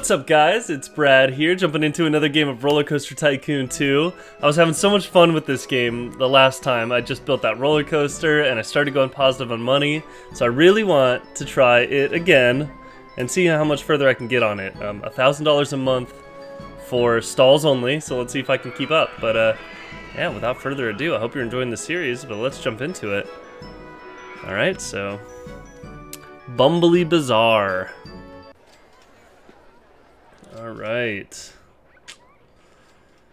What's up guys, it's Brad here, jumping into another game of Roller Coaster Tycoon 2. I was having so much fun with this game the last time. I just built that roller coaster and I started going positive on money, so I really want to try it again and see how much further I can get on it. Um, $1,000 a month for stalls only, so let's see if I can keep up. But uh, yeah, without further ado, I hope you're enjoying the series, but let's jump into it. Alright, so... Bumbly Bazaar. All right.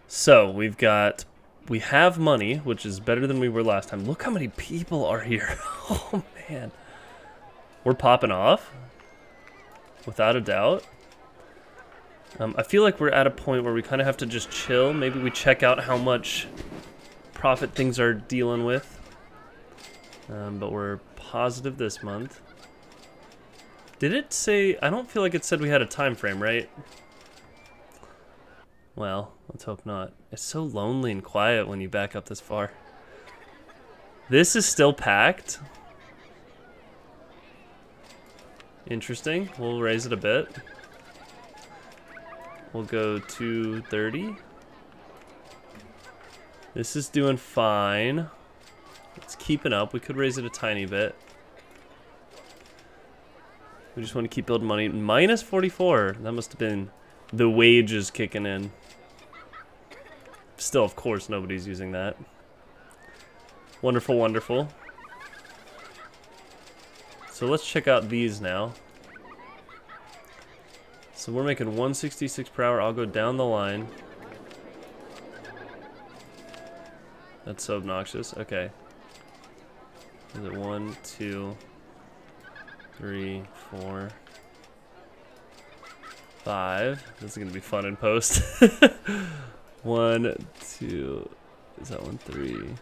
So we've got, we have money, which is better than we were last time. Look how many people are here. oh man. We're popping off. Without a doubt. Um, I feel like we're at a point where we kind of have to just chill. Maybe we check out how much profit things are dealing with. Um, but we're positive this month. Did it say, I don't feel like it said we had a time frame, right? Well, let's hope not. It's so lonely and quiet when you back up this far. This is still packed. Interesting. We'll raise it a bit. We'll go to 30. This is doing fine. It's keeping up. We could raise it a tiny bit. We just want to keep building money. Minus 44. That must have been the wages kicking in. Still, of course, nobody's using that. Wonderful, wonderful. So let's check out these now. So we're making 166 per hour. I'll go down the line. That's so obnoxious. Okay. Is it one, two, three, four, five? This is gonna be fun in post. One, two, is that one three?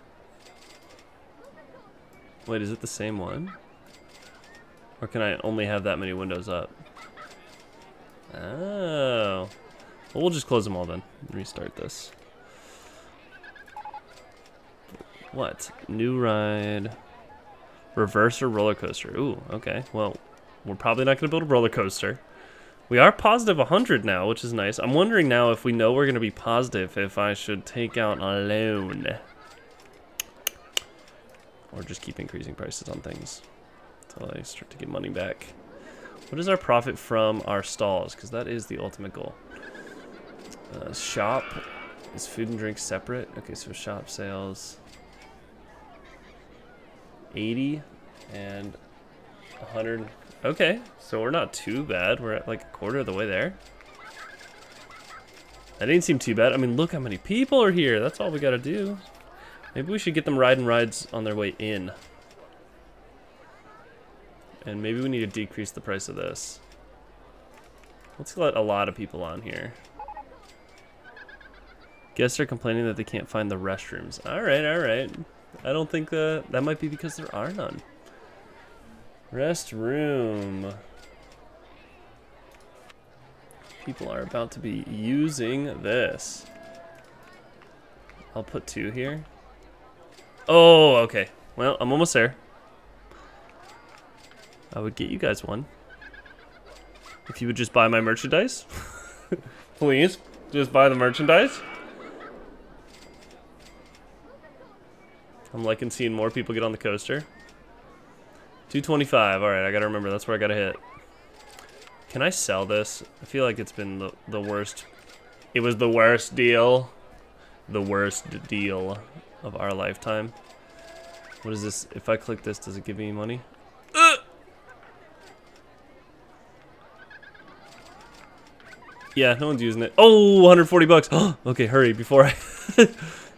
Wait, is it the same one? Or can I only have that many windows up? Oh. Well, we'll just close them all then. Restart this. What? New ride. Reverser roller coaster. Ooh, okay. Well, we're probably not going to build a roller coaster. We are positive 100 now, which is nice. I'm wondering now if we know we're going to be positive, if I should take out a loan. Or just keep increasing prices on things until I start to get money back. What is our profit from our stalls? Because that is the ultimate goal. Uh, shop. Is food and drink separate? Okay, so shop sales. 80 and 100 Okay, so we're not too bad. We're at like a quarter of the way there. That didn't seem too bad. I mean, look how many people are here. That's all we gotta do. Maybe we should get them riding rides on their way in. And maybe we need to decrease the price of this. Let's let a lot of people on here. Guests are complaining that they can't find the restrooms. Alright, alright. I don't think that, that might be because there are none. Restroom. People are about to be using this. I'll put two here. Oh, okay. Well, I'm almost there. I would get you guys one. If you would just buy my merchandise. Please, just buy the merchandise. I'm liking seeing more people get on the coaster. 225. All right, I gotta remember. That's where I gotta hit. Can I sell this? I feel like it's been the, the worst. It was the worst deal. The worst deal of our lifetime. What is this? If I click this, does it give me money? Uh! Yeah, no one's using it. Oh, 140 bucks. okay, hurry before I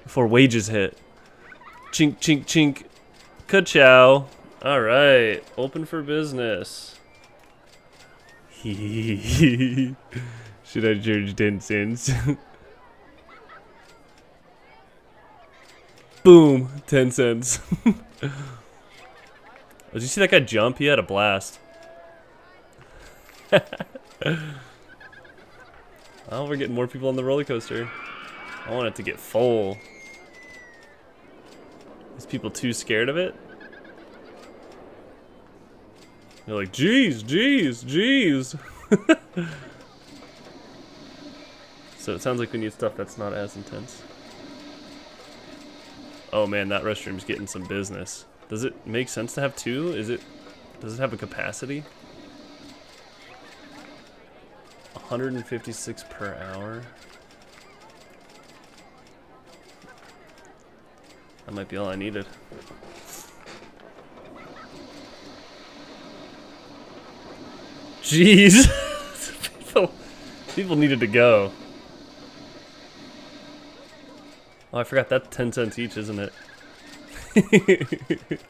before wages hit. Chink, chink, chink. Ka-chow. All right, open for business. Should I charge 10 cents? Boom, 10 cents. oh, did you see that guy jump? He had a blast. oh, we're getting more people on the roller coaster. I want it to get full. Is people too scared of it? They're like, geez, geez, geez. So it sounds like we need stuff that's not as intense. Oh man, that restroom's getting some business. Does it make sense to have two? Is it, does it have a capacity? 156 per hour. That might be all I needed. Jeez. people, people needed to go. Oh, I forgot that's 10 cents each, isn't it?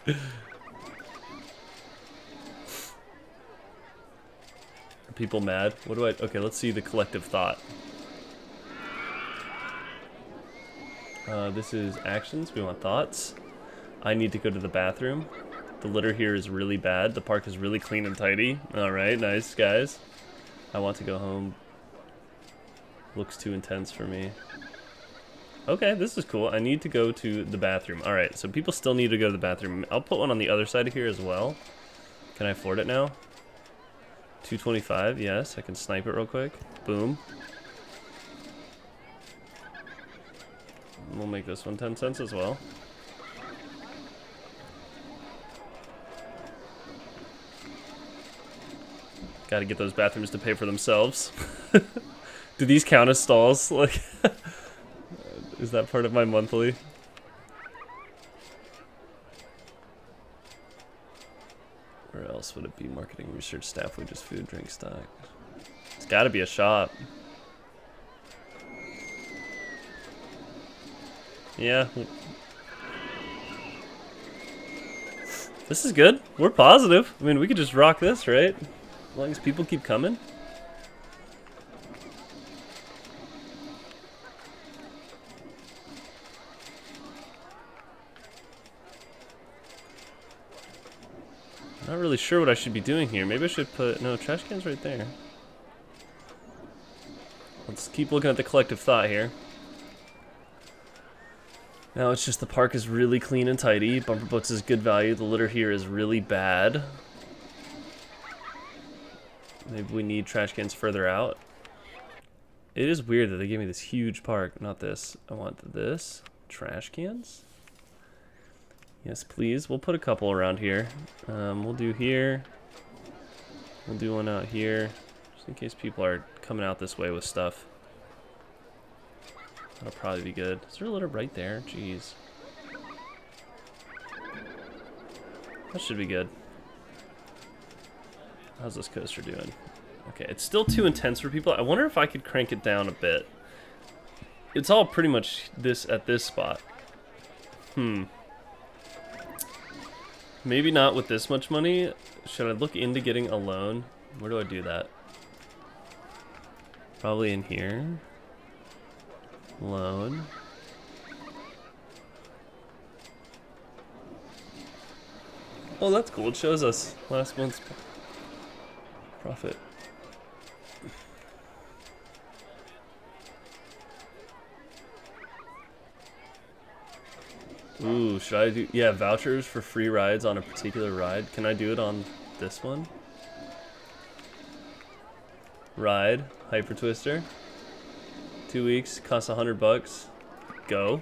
Are people mad? What do I... Okay, let's see the collective thought. Uh, this is actions. We want thoughts. I need to go to the bathroom. The litter here is really bad. The park is really clean and tidy. Alright, nice, guys. I want to go home. Looks too intense for me. Okay, this is cool. I need to go to the bathroom. Alright, so people still need to go to the bathroom. I'll put one on the other side of here as well. Can I afford it now? 225, yes. I can snipe it real quick. Boom. We'll make this one 10 cents as well. Gotta get those bathrooms to pay for themselves. Do these count as stalls? Like, is that part of my monthly? Where else would it be? Marketing, research, staff, just food, drink, stock. It's gotta be a shop. Yeah. This is good. We're positive. I mean, we could just rock this, right? Long as people keep coming. Not really sure what I should be doing here. Maybe I should put... No, trash can's right there. Let's keep looking at the collective thought here. Now it's just the park is really clean and tidy. Bumper Boats is good value. The litter here is really bad. Maybe we need trash cans further out. It is weird that they gave me this huge park. Not this. I want this. Trash cans? Yes, please. We'll put a couple around here. Um, we'll do here. We'll do one out here. Just in case people are coming out this way with stuff. That'll probably be good. Is there a litter right there? Jeez. That should be good. How's this coaster doing? Okay, it's still too intense for people. I wonder if I could crank it down a bit. It's all pretty much this at this spot. Hmm. Maybe not with this much money. Should I look into getting a loan? Where do I do that? Probably in here. Loan. Oh, that's cool. It shows us last month's profit. Ooh, should I do... Yeah, vouchers for free rides on a particular ride. Can I do it on this one? Ride, Hyper Twister. Two weeks, costs a hundred bucks. Go.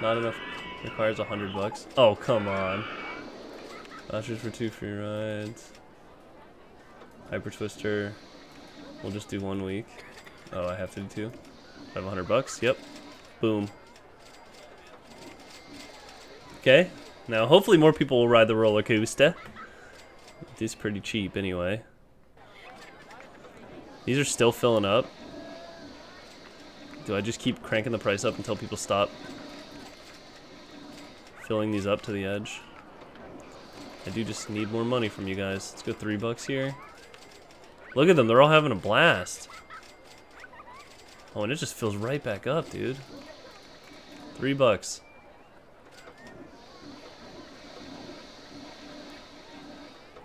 Not enough. Requires a hundred bucks. Oh, come on. Vouchers for two free rides. Hyper Twister. We'll just do one week. Oh, I have to do two. I have a hundred bucks. Yep. Boom. Okay. Now, hopefully more people will ride the roller coaster. It is pretty cheap anyway. These are still filling up. Do I just keep cranking the price up until people stop filling these up to the edge? I do just need more money from you guys. Let's go three bucks here. Look at them, they're all having a blast. Oh, and it just fills right back up, dude. Three bucks.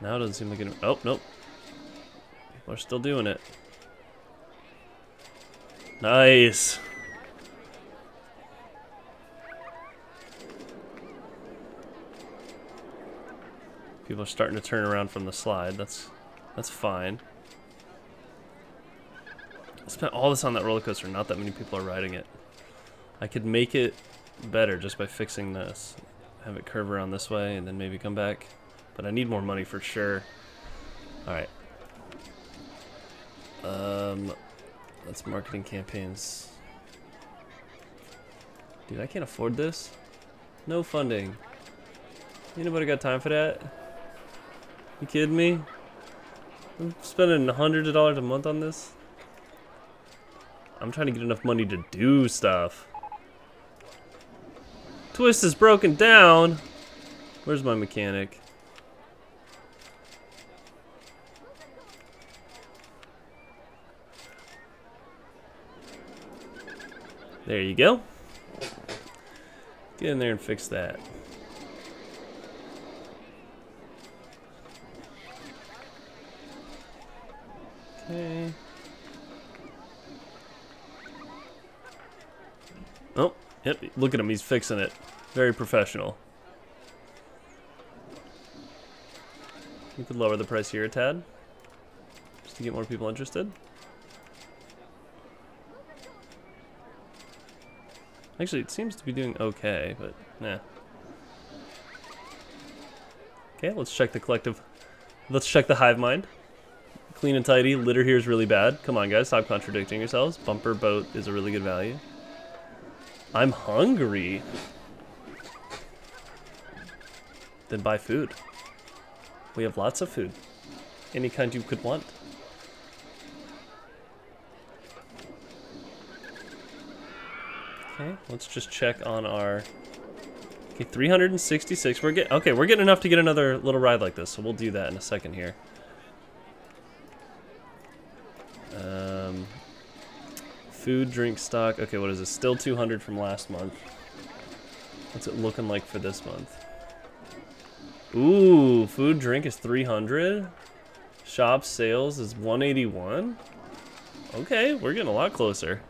Now it doesn't seem like it. Oh, nope. People are still doing it. Nice. People are starting to turn around from the slide. That's that's fine. I spent all this on that roller coaster. Not that many people are riding it. I could make it better just by fixing this. Have it curve around this way and then maybe come back. But I need more money for sure. Alright. Um, that's marketing campaigns. Dude, I can't afford this. No funding. Anybody got time for that? You kidding me? I'm spending hundreds of dollars a month on this. I'm trying to get enough money to do stuff. Twist is broken down. Where's my mechanic? There you go. Get in there and fix that. Okay. Oh, yep, look at him, he's fixing it. Very professional. You could lower the price here a tad. Just to get more people interested. Actually, it seems to be doing okay, but nah. Okay, let's check the collective. Let's check the hive mind. Clean and tidy. Litter here is really bad. Come on, guys, stop contradicting yourselves. Bumper boat is a really good value. I'm hungry. Then buy food. We have lots of food. Any kind you could want. Okay, let's just check on our... Okay, 366. We're getting... Okay, we're getting enough to get another little ride like this, so we'll do that in a second here. Um, food, drink stock. Okay, what is this? Still 200 from last month. What's it looking like for this month? Ooh, food, drink is 300. Shop sales is 181. Okay, we're getting a lot closer.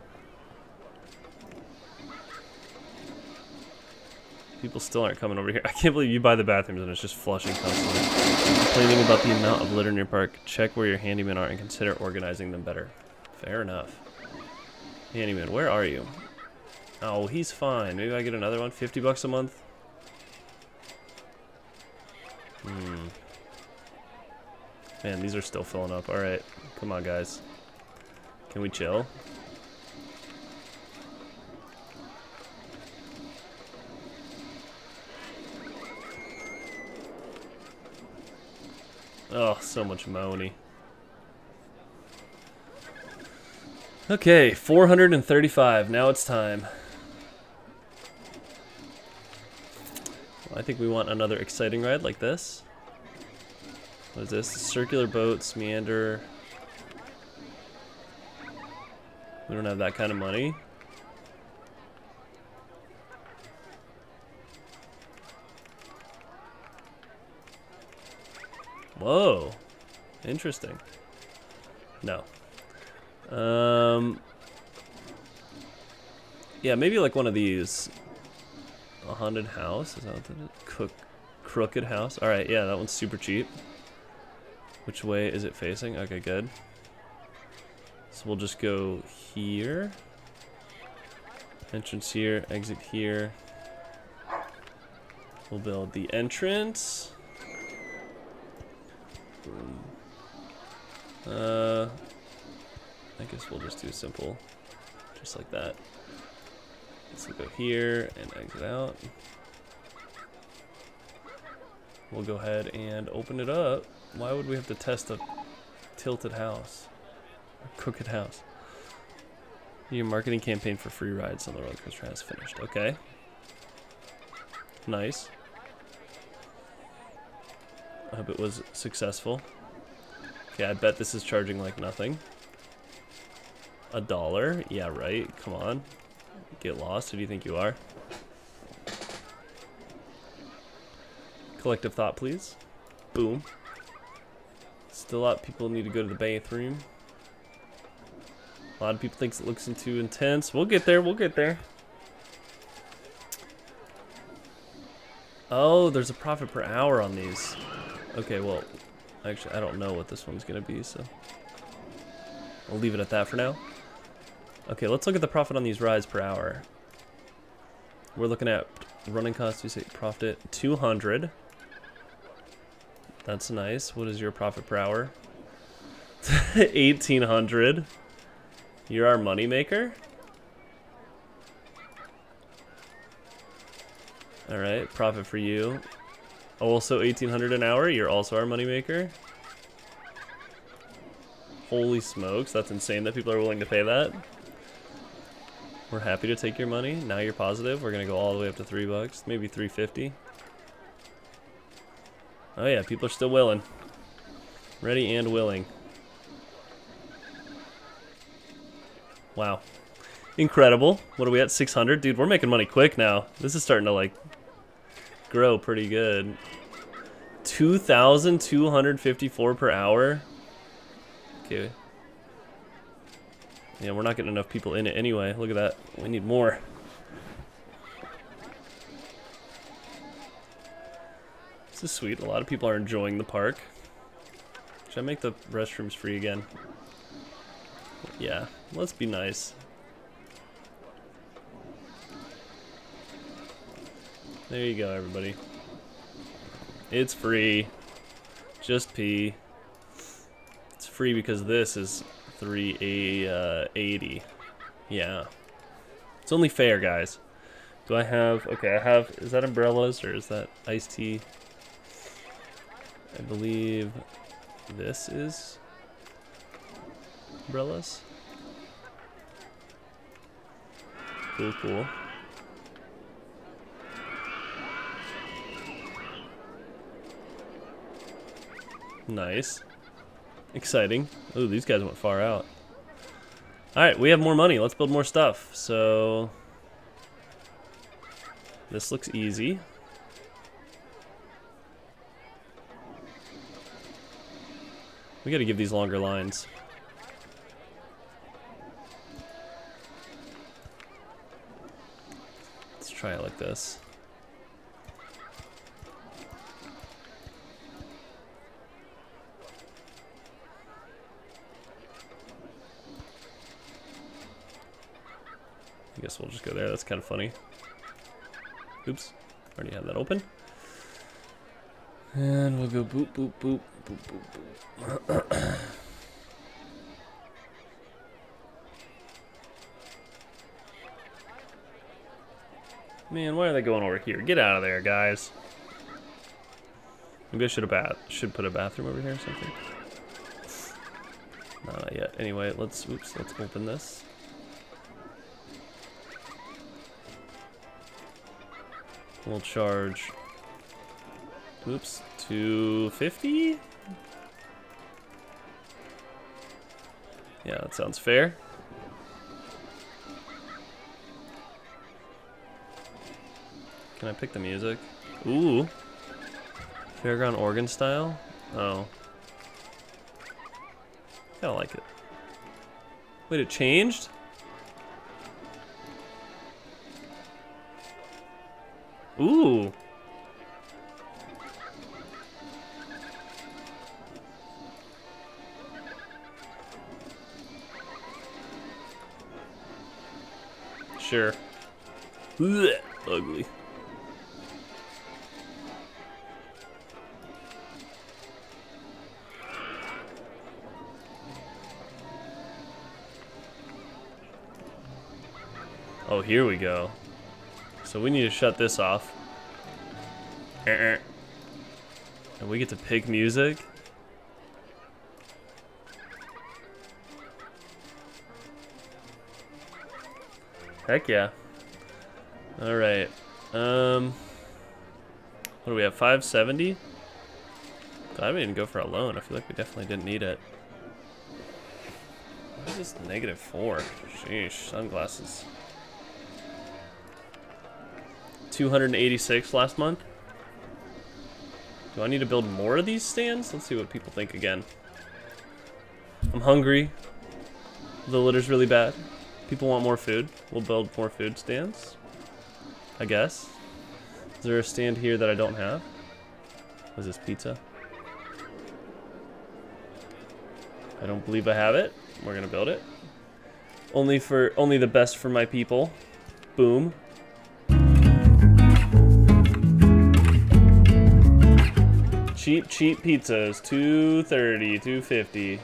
People still aren't coming over here. I can't believe you buy the bathrooms and it's just flushing constantly. Complaining about the amount of litter in your park. Check where your handymen are and consider organizing them better. Fair enough. Handyman, where are you? Oh, he's fine. Maybe I get another one? 50 bucks a month? Hmm. Man, these are still filling up. Alright. Come on, guys. Can we chill? Oh, so much money. Okay, 435. Now it's time. Well, I think we want another exciting ride like this. What is this? Circular boats, meander. We don't have that kind of money. Whoa. Interesting. No. Um. Yeah, maybe like one of these. A haunted house? Is that what that is? Cook, crooked house? Alright, yeah, that one's super cheap. Which way is it facing? Okay, good. So we'll just go here. Entrance here, exit here. We'll build the entrance. Uh, I guess we'll just do simple, just like that. Let's go here and exit out. We'll go ahead and open it up. Why would we have to test a tilted house? A crooked house? Your marketing campaign for free rides on the roller coaster has finished. Okay. Nice. I hope it was successful. Okay, I bet this is charging like nothing. A dollar? Yeah, right. Come on. Get lost. Who do you think you are? Collective thought, please. Boom. Still of people need to go to the bathroom. A lot of people think it looks too intense. We'll get there. We'll get there. Oh, there's a profit per hour on these. Okay, well, actually, I don't know what this one's going to be, so I'll leave it at that for now. Okay, let's look at the profit on these rides per hour. We're looking at running costs, you say profit 200. That's nice. What is your profit per hour? 1800. You're our moneymaker? Alright, profit for you. Also 1800 an hour, you're also our moneymaker. Holy smokes, that's insane that people are willing to pay that. We're happy to take your money. Now you're positive. We're gonna go all the way up to three bucks, maybe 350. Oh yeah, people are still willing. Ready and willing. Wow. Incredible. What are we at? 600? Dude, we're making money quick now. This is starting to like grow pretty good. 2,254 per hour. Okay. Yeah, we're not getting enough people in it anyway. Look at that. We need more. This is sweet. A lot of people are enjoying the park. Should I make the restrooms free again? Yeah, let's be nice. There you go, everybody. It's free. Just pee. It's free because this is 380. Eh, uh, yeah. It's only fair, guys. Do I have... Okay, I have... Is that umbrellas or is that iced tea? I believe this is umbrellas. Cool, cool. Nice. Exciting. Oh, these guys went far out. Alright, we have more money. Let's build more stuff. So... This looks easy. We gotta give these longer lines. Let's try it like this. Guess we'll just go there. That's kind of funny. Oops. Already had that open. And we'll go boop, boop, boop, boop, boop, boop. Man, why are they going over here? Get out of there, guys. Maybe I should have bath should put a bathroom over here or something. Not yet. Anyway, let's oops, let's open this. We'll charge Oops, 250? Yeah, that sounds fair. Can I pick the music? Ooh. Fairground organ style? Oh. Kinda like it. Wait, it changed? Ooh. Sure. Ugh, ugly. Oh, here we go. So we need to shut this off. And we get to pick music? Heck yeah. Alright. Um, what do we have, 570? I didn't go for a loan. I feel like we definitely didn't need it. What is this negative four? Sheesh, sunglasses. 286 last month. Do I need to build more of these stands? Let's see what people think again. I'm hungry. The litter's really bad. People want more food. We'll build more food stands. I guess. Is there a stand here that I don't have? Is this pizza? I don't believe I have it. We're gonna build it. Only for only the best for my people. Boom. Cheap, cheap pizzas. 230, 250.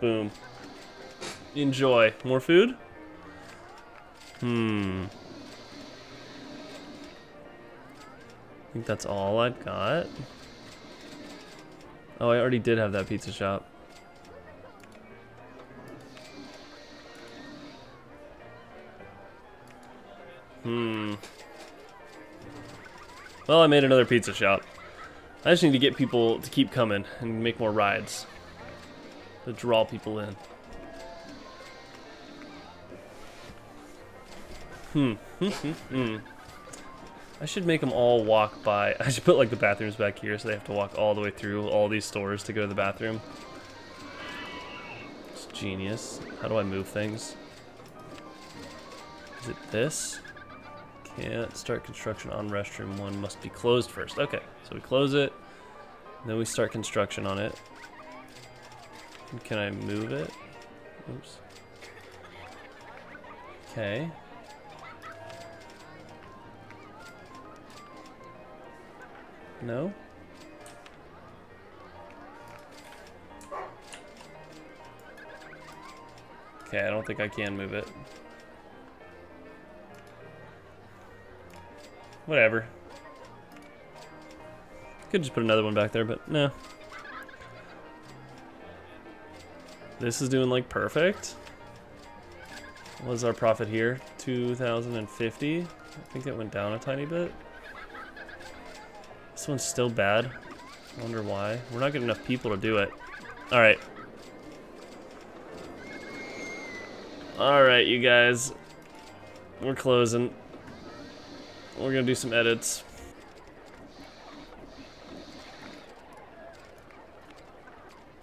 Boom. Enjoy. More food? Hmm. I think that's all I've got. Oh, I already did have that pizza shop. Hmm. Well, I made another pizza shop. I just need to get people to keep coming and make more rides. To draw people in. Hmm. Hmm. Hmm. hmm. I should make them all walk by. I should put like the bathrooms back here so they have to walk all the way through all these stores to go to the bathroom. It's genius. How do I move things? Is it this? Can't start construction on restroom one. Must be closed first. Okay, so we close it. Then we start construction on it. Can I move it? Oops. Okay. No? Okay, I don't think I can move it. Whatever. Could just put another one back there, but no. This is doing like perfect. What is our profit here? 2,050. I think it went down a tiny bit. This one's still bad. I wonder why. We're not getting enough people to do it. Alright. Alright, you guys. We're closing. We're gonna do some edits.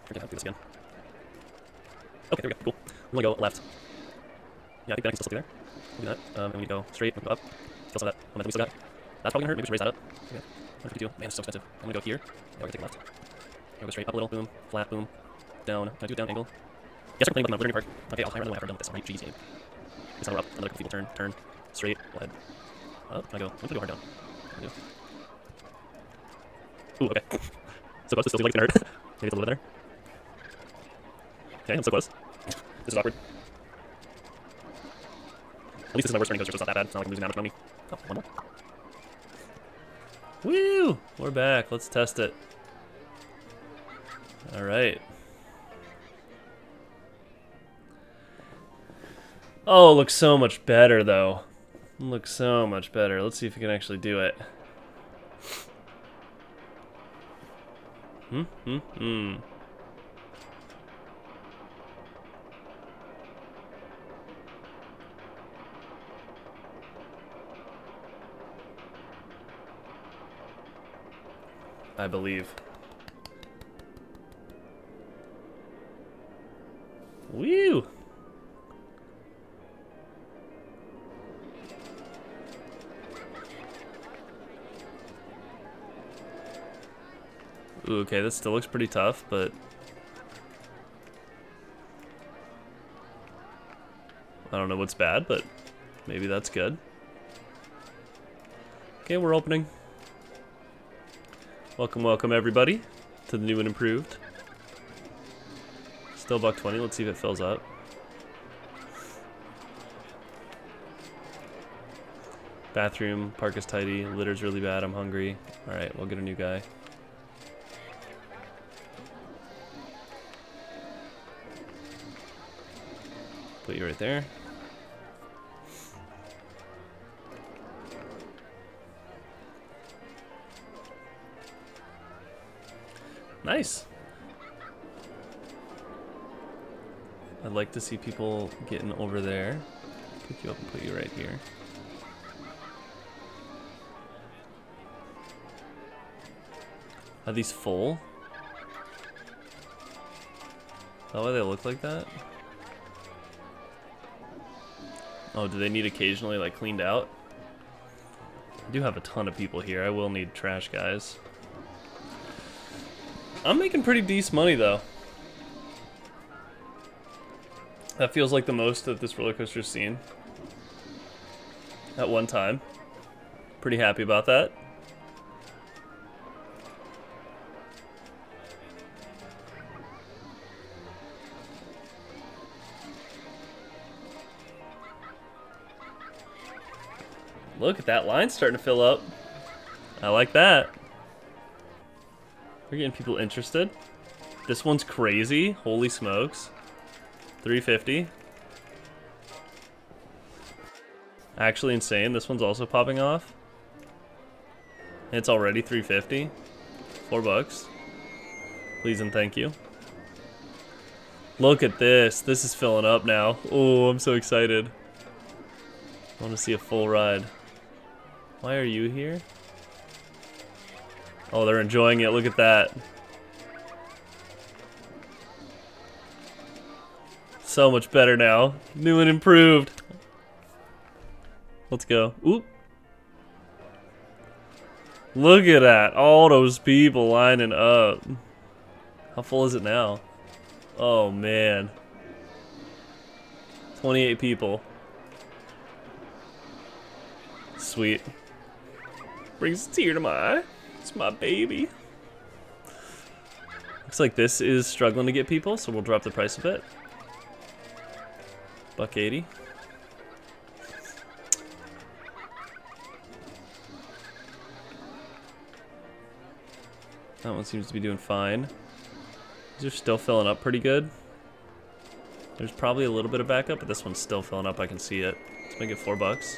Okay, I'll do this again. Okay, there we go. Cool. I'm gonna go left. Yeah, I think that I can still stay there. We Do that. Um, and we go straight, we go up. Still saw that. Momentum we still got. That's probably gonna hurt. Maybe we should raise that up. Yeah. 152. Man, it's so expensive. I'm gonna go here. Yeah, we're gonna take left. Go straight up a little. Boom. Flat. Boom. Down. Can I do down angle? Yes, I'm playing with my learning part. Okay, I'll hire the way I've done with this. I'm right. Jeez, game. We're up. Another people turn. Turn. Straight. Go ahead. Oh, I go? I'm gonna go hard down. Ooh, okay. so close, this still like it's gonna hurt. Maybe it's a little there. Okay, I'm so close. This is awkward. At least this is my worst running coaster, so it's not that bad. It's not like I'm losing that much money. Oh, one more. Woo! We're back. Let's test it. Alright. Oh, it looks so much better, though. Looks so much better. Let's see if we can actually do it. Hmm, hmm, hmm. I believe. Woo! Ooh, okay, this still looks pretty tough, but... I don't know what's bad, but maybe that's good. Okay, we're opening. Welcome, welcome everybody to the new and improved. Still buck 20, let's see if it fills up. Bathroom, park is tidy, litter's really bad, I'm hungry. Alright, we'll get a new guy. You right there. Nice. I'd like to see people getting over there. Pick you up and put you right here. Are these full? Is that why they look like that? Oh, do they need occasionally like cleaned out? I do have a ton of people here. I will need trash guys. I'm making pretty decent money though. That feels like the most that this roller coaster's seen at one time. Pretty happy about that. Look at that line starting to fill up. I like that. We're getting people interested. This one's crazy. Holy smokes. 350. Actually insane. This one's also popping off. It's already 350. Four bucks. Please and thank you. Look at this. This is filling up now. Oh, I'm so excited. I want to see a full ride. Why are you here? Oh, they're enjoying it. Look at that. So much better now. New and improved. Let's go. Oop. Look at that. All those people lining up. How full is it now? Oh, man. 28 people. Sweet. Brings a tear to my eye. It's my baby. Looks like this is struggling to get people, so we'll drop the price a bit. Buck 80. That one seems to be doing fine. These are still filling up pretty good. There's probably a little bit of backup, but this one's still filling up. I can see it. Let's make it four bucks.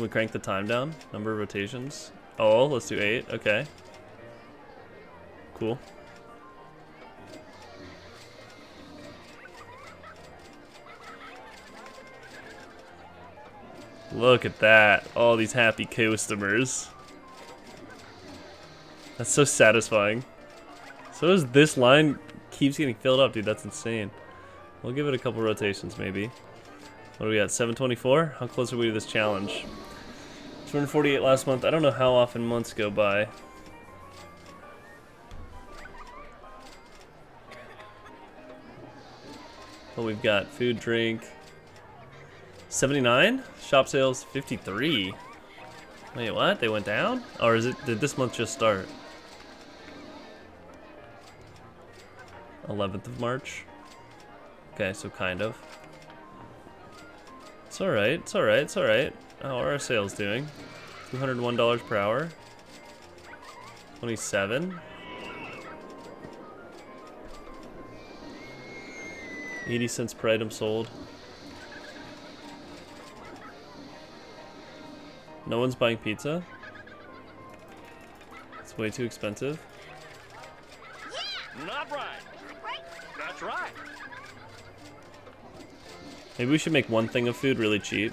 Can we crank the time down? Number of rotations? Oh, let's do eight. Okay. Cool. Look at that. All these happy customers. That's so satisfying. So as this line keeps getting filled up, dude. That's insane. We'll give it a couple rotations, maybe. What do we got? 724? How close are we to this challenge? 248 last month. I don't know how often months go by. But we've got food, drink. 79? Shop sales 53. Wait, what? They went down? Or is it did this month just start? 11th of March. Okay, so kind of. It's alright, it's alright, it's alright. How are our sales doing? $201 per hour. 27. 80 cents per item sold. No one's buying pizza? It's way too expensive. Not right. That's right. Maybe we should make one thing of food really cheap.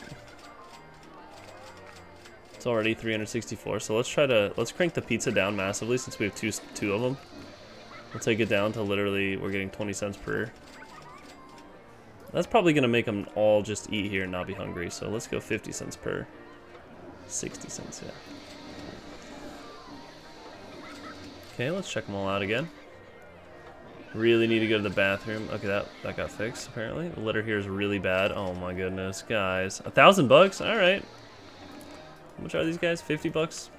It's already 364, so let's try to let's crank the pizza down massively since we have two two of them. We'll take it down to literally we're getting 20 cents per. That's probably gonna make them all just eat here and not be hungry. So let's go 50 cents per. 60 cents, yeah. Okay, let's check them all out again. Really need to go to the bathroom. Okay, that, that got fixed, apparently. The litter here is really bad. Oh my goodness, guys. A thousand bucks? Alright. How much are these guys? 50 bucks?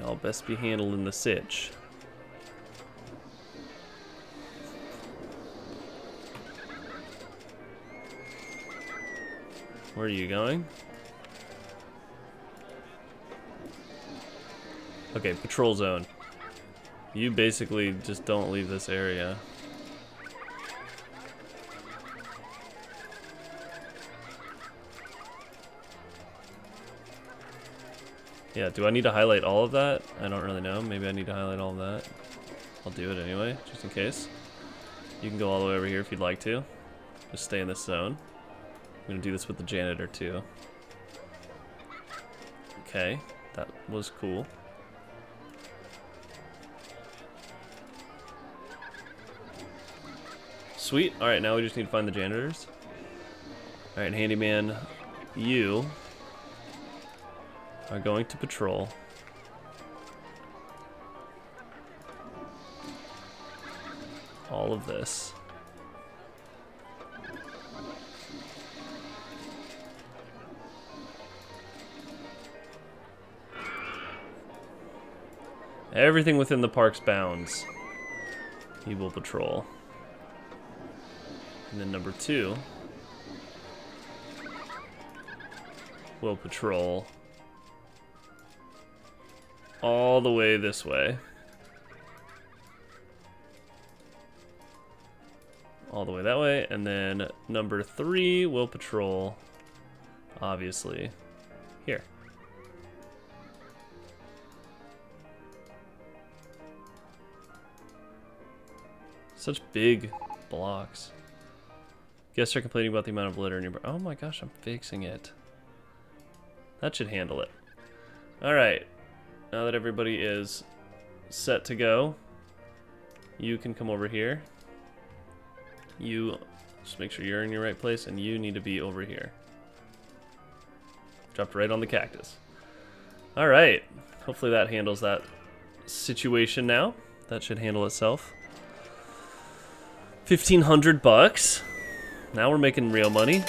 Y'all best be handling the sitch. Where are you going? Okay, patrol zone. You basically just don't leave this area. Yeah, do I need to highlight all of that? I don't really know. Maybe I need to highlight all of that. I'll do it anyway, just in case. You can go all the way over here if you'd like to. Just stay in this zone. I'm gonna do this with the janitor too. Okay, that was cool. Sweet. Alright, now we just need to find the janitors. Alright, handyman, you are going to patrol. all of this. Everything within the park's bounds. He will patrol. And then number two will patrol all the way this way. All the way that way, and then number three will patrol, obviously, here. Such big blocks. Guests are complaining about the amount of litter in your... Oh my gosh, I'm fixing it. That should handle it. Alright. Now that everybody is set to go, you can come over here. You, just make sure you're in your right place, and you need to be over here. Dropped right on the cactus. Alright. Hopefully that handles that situation now. That should handle itself. 1500 bucks. Now we're making real money.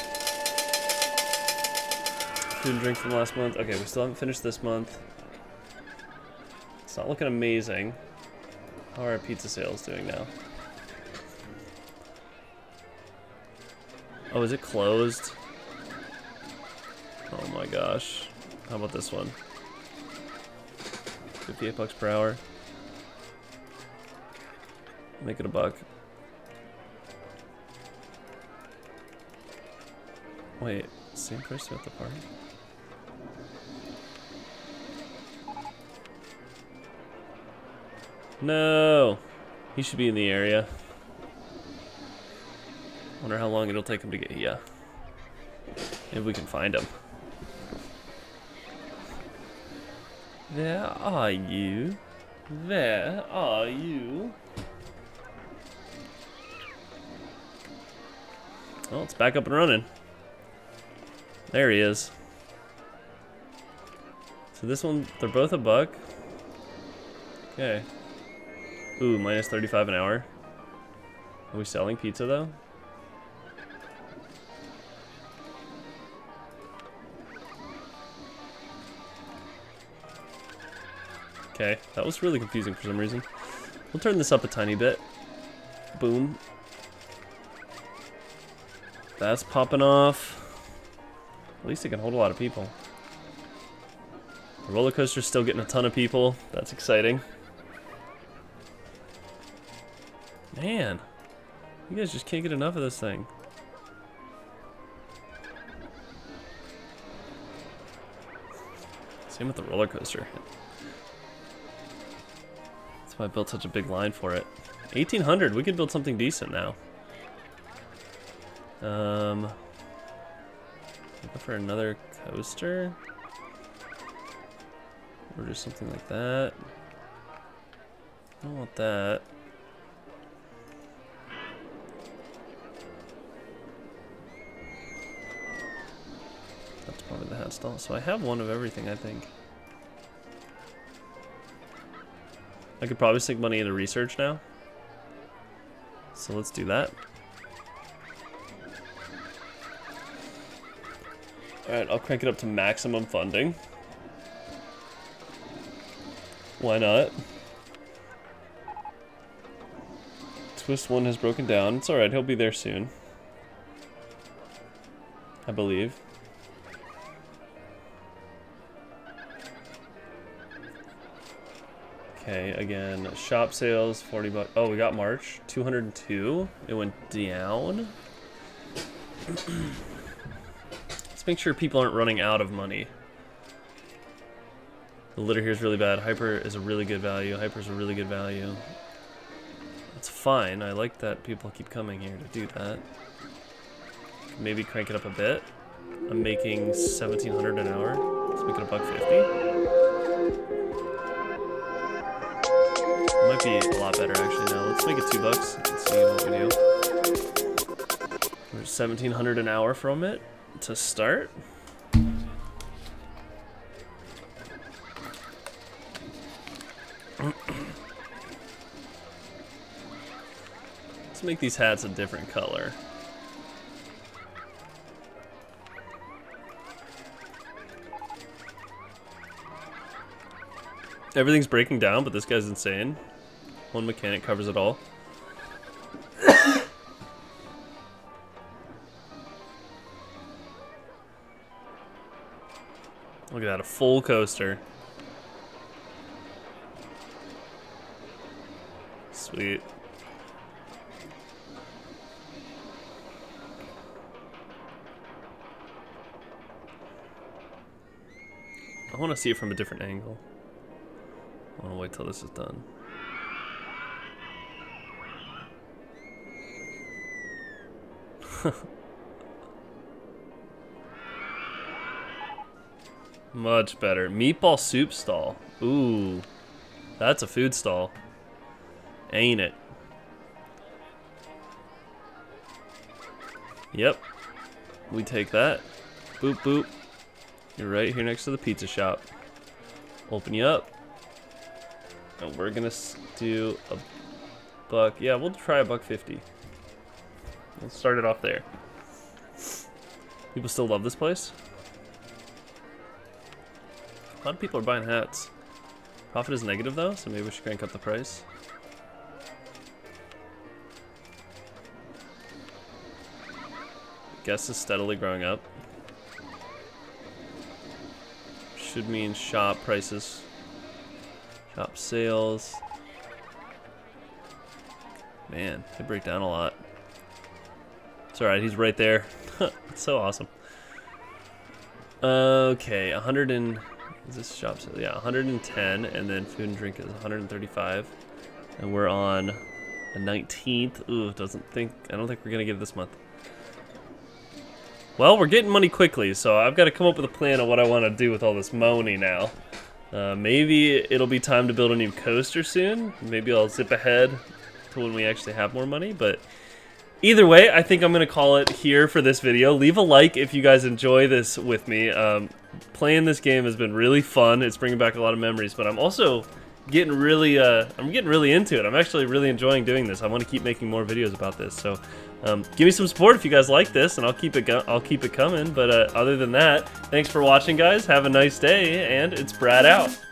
Food and drink from last month. Okay, we still haven't finished this month. It's not looking amazing. How are pizza sales doing now? Oh, is it closed? Oh my gosh. How about this one? 58 bucks per hour. Make it a buck. Wait, same person at the party? No! He should be in the area. Wonder how long it'll take him to get here. If we can find him. Where are you? Where are you? Oh, it's back up and running. There he is. So this one, they're both a buck. Okay. Ooh, minus 35 an hour. Are we selling pizza though? Okay, that was really confusing for some reason. We'll turn this up a tiny bit. Boom. That's popping off. At least it can hold a lot of people. The roller coaster's still getting a ton of people. That's exciting. Man, you guys just can't get enough of this thing. Same with the roller coaster. That's why I built such a big line for it. 1800, we could build something decent now. Um, looking for another coaster? Or just something like that. I don't want that. So I have one of everything, I think. I could probably sink money into research now. So let's do that. Alright, I'll crank it up to maximum funding. Why not? Twist 1 has broken down. It's alright, he'll be there soon. I believe. Okay, again, shop sales, 40 bucks. Oh, we got March, 202. It went down. Let's make sure people aren't running out of money. The litter here is really bad. Hyper is a really good value. Hyper is a really good value. That's fine. I like that people keep coming here to do that. Maybe crank it up a bit. I'm making 1700 an hour. Let's make it a buck 50. Be a lot better actually now. Let's make it two bucks and see what we do. There's 1700 an hour from it to start. Let's make these hats a different color. Everything's breaking down, but this guy's insane. One mechanic covers it all. Look at that, a full coaster. Sweet. I want to see it from a different angle. I want to wait till this is done. Much better. Meatball soup stall. Ooh. That's a food stall. Ain't it? Yep. We take that. Boop, boop. You're right here next to the pizza shop. Open you up. And we're gonna do a buck. Yeah, we'll try a buck 50. Let's start it off there. People still love this place? A lot of people are buying hats. Profit is negative though, so maybe we should crank up the price. Guess is steadily growing up. Should mean shop prices. Shop sales. Man, they break down a lot. It's alright, he's right there. so awesome. Okay, 100 and... Is this shop? Yeah, 110, and then food and drink is 135. And we're on the 19th. Ooh, doesn't think... I don't think we're gonna give this month. Well, we're getting money quickly, so I've got to come up with a plan of what I want to do with all this money now. Uh, maybe it'll be time to build a new coaster soon. Maybe I'll zip ahead to when we actually have more money, but either way, I think I'm going to call it here for this video. Leave a like if you guys enjoy this with me. Um, playing this game has been really fun. It's bringing back a lot of memories, but I'm also getting really, uh, I'm getting really into it. I'm actually really enjoying doing this. I want to keep making more videos about this, so um, give me some support if you guys like this, and I'll keep it I'll keep it coming. But uh, other than that, thanks for watching, guys. Have a nice day, and it's Brad out.